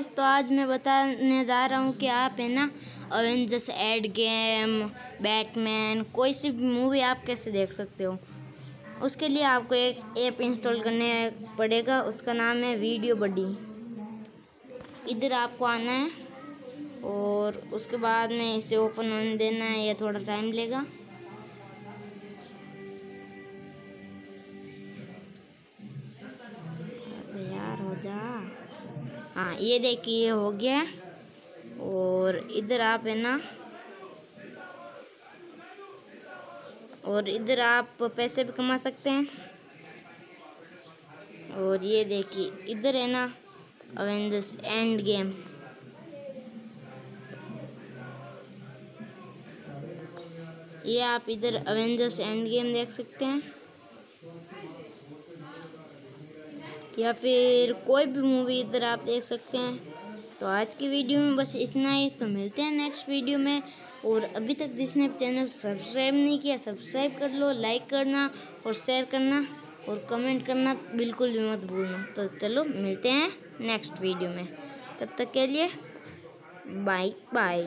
Guys तो आज मैं बताने जा रहा हूँ कि आप है ना अवेंजर्स एड गेम बैटमैन कोई सी मूवी आप कैसे देख सकते हो? उसके लिए आपको एक ऐप इंस्टॉल करने पड़ेगा, उसका नाम है वीडियो बडी इधर आपको आना है और उसके बाद में इसे ओपन होने देना है, या थोड़ा टाइम लेगा। जा। हाँ ये देखिए हो गया और इधर आप है ना, और इधर आप पैसे भी कमा सकते हैं। और ये देखिए, इधर है ना अवेंजर्स एंड गेम ये आप इधर अवेंजर्स एंड गेम देख सकते हैं। या फिर कोई भी मूवी इधर आप देख सकते हैं। तो आज की वीडियो में बस इतना ही। तो मिलते हैं नेक्स्ट वीडियो में। और अभी तक जिसने चैनल सब्सक्राइब नहीं किया सब्सक्राइब कर लो लाइक करना और शेयर करना और कमेंट करना बिल्कुल भी मत भूलना। तो चलो मिलते हैं नेक्स्ट वीडियो में। तब तक के लिए बाय बाय